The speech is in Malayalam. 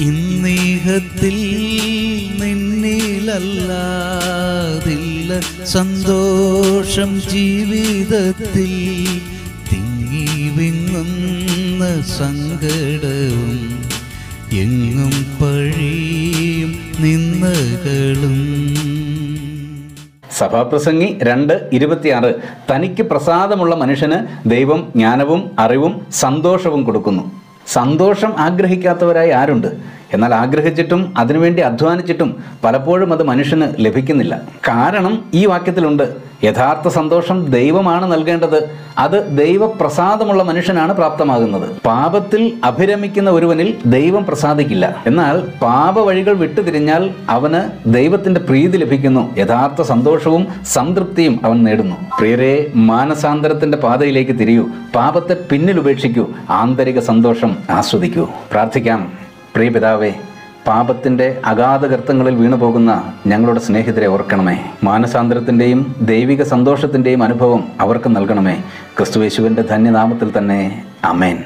ഇന്നീഹത്തിൽ നിന്നിലല്ലാതില്ല. സന്തോഷം ജീവിതത്തിൽ തിങ്ങി വിങ്ങുന്ന സങ്കടവും എങ്ങും പഴിയും നിന്നകളും. സഭാപ്രസംഗി രണ്ട് ഇരുപത്തിയാറ്. തനിക്ക് പ്രസാദമുള്ള മനുഷ്യന് ദൈവം ജ്ഞാനവും അറിവും സന്തോഷവും കൊടുക്കുന്നു. സന്തോഷം ആഗ്രഹിക്കാത്തവരായി ആരുണ്ട്? എന്നാൽ ആഗ്രഹിച്ചിട്ടും അതിനുവേണ്ടി അധ്വാനിച്ചിട്ടും പലപ്പോഴും അത് മനുഷ്യന് ലഭിക്കുന്നില്ല. കാരണം ഈ വാക്യത്തിലുണ്ട് യഥാർത്ഥ സന്തോഷം ദൈവമാണ് നൽകേണ്ടത് അത് ദൈവപ്രസാദമുള്ള മനുഷ്യനാണ് പ്രാപ്തമാകുന്നത്. പാപത്തിൽ അഭിരമിക്കുന്ന ഒരുവനിൽ ദൈവം പ്രസാദിക്കില്ല. എന്നാൽ പാപ വഴികൾ വിട്ടുതിരിഞ്ഞാൽ അവന് ദൈവത്തിന്റെ പ്രീതി ലഭിക്കുന്നു യഥാർത്ഥ സന്തോഷവും സംതൃപ്തിയും അവൻ നേടുന്നു. പ്രിയരെ മാനസാന്തരത്തിന്റെ പാതയിലേക്ക് തിരിയൂ പാപത്തെ പിന്നിൽ ഉപേക്ഷിക്കൂ ആന്തരിക സന്തോഷം ആസ്വദിക്കൂ. പ്രാർത്ഥിക്കാം. പ്രിയ പിതാവേ പാപത്തിന്റെ അഗാധ ഗർത്തങ്ങളിൽ വീണു പോകുന്ന ഞങ്ങളുടെ സ്നേഹിതരെ ഓർക്കണമേ. മാനസാന്തരത്തിന്റെയും ദൈവിക സന്തോഷത്തിന്റെയും അനുഭവം അവർക്ക് നൽകണമേ. ക്രിസ്തുവേശുവിന്റെ ധന്യനാമത്തിൽ തന്നെ. അമേൻ